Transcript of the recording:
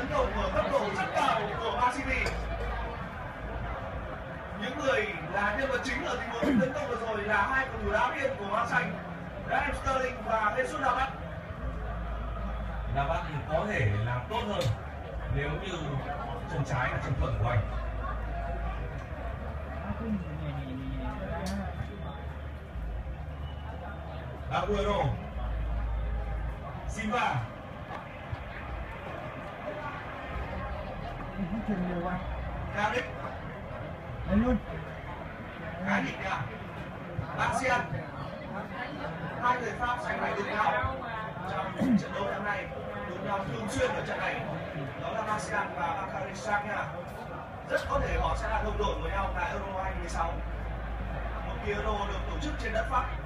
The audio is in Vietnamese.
tấn công ở cấp độ rất cao của Masini những người là nhân vật chính ở tình huống tấn công vừa rồi là hai cầu thủ đá biên của Hoa Xanh Raheem Sterling và Jesus Navas. Navas có thể làm tốt hơn nếu như chân trái là chân thuận của anh. Aguero Silva Không chừng nhiều quá. Carrick Đấy luôn. khá nhịp Bác Martial hai người Pháp giành lại được nhau. Trong trận đấu năm nay Đối nhau thường xuyên ở trận này? Đó là Martial và Bakary Sagna rất có thể họ sẽ là đồng đội với nhau tại Euro 2016 một kỳ Euro được tổ chức trên đất Pháp.